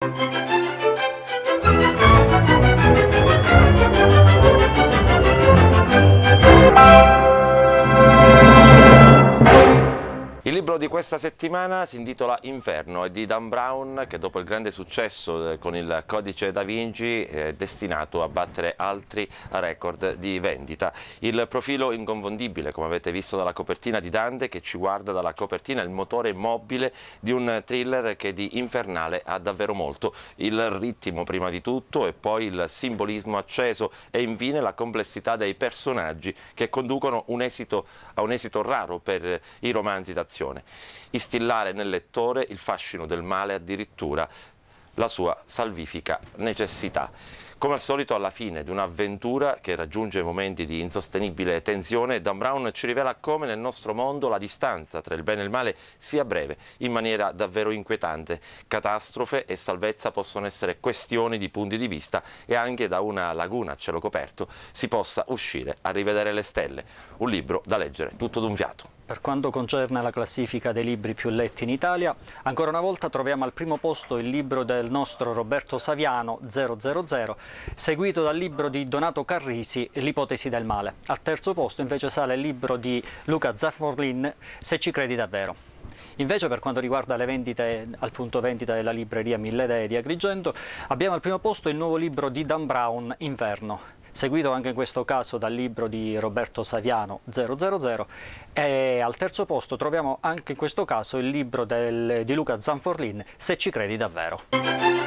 Thank you. Il libro di questa settimana si intitola Inferno, è di Dan Brown che dopo il grande successo eh, con il codice da Vinci è destinato a battere altri record di vendita. Il profilo inconfondibile, come avete visto dalla copertina di Dante, che ci guarda dalla copertina, il motore mobile di un thriller che di infernale ha davvero molto. Il ritmo prima di tutto e poi il simbolismo acceso e infine la complessità dei personaggi che conducono un esito, a un esito raro per i romanzi d'azione instillare nel lettore il fascino del male, addirittura la sua salvifica necessità. Come al solito alla fine di un'avventura che raggiunge momenti di insostenibile tensione, Dan Brown ci rivela come nel nostro mondo la distanza tra il bene e il male sia breve, in maniera davvero inquietante. Catastrofe e salvezza possono essere questioni di punti di vista e anche da una laguna a cielo coperto si possa uscire a rivedere le stelle. Un libro da leggere tutto d'un fiato. Per quanto concerne la classifica dei libri più letti in Italia, ancora una volta troviamo al primo posto il libro del nostro Roberto Saviano 000, seguito dal libro di Donato Carrisi L'ipotesi del male. Al terzo posto invece sale il libro di Luca Zafforlin Se ci credi davvero. Invece per quanto riguarda le vendite al punto vendita della libreria Mille Dee di Agrigento, abbiamo al primo posto il nuovo libro di Dan Brown, Inverno seguito anche in questo caso dal libro di Roberto Saviano 000 e al terzo posto troviamo anche in questo caso il libro del, di Luca Zanforlin Se ci credi davvero.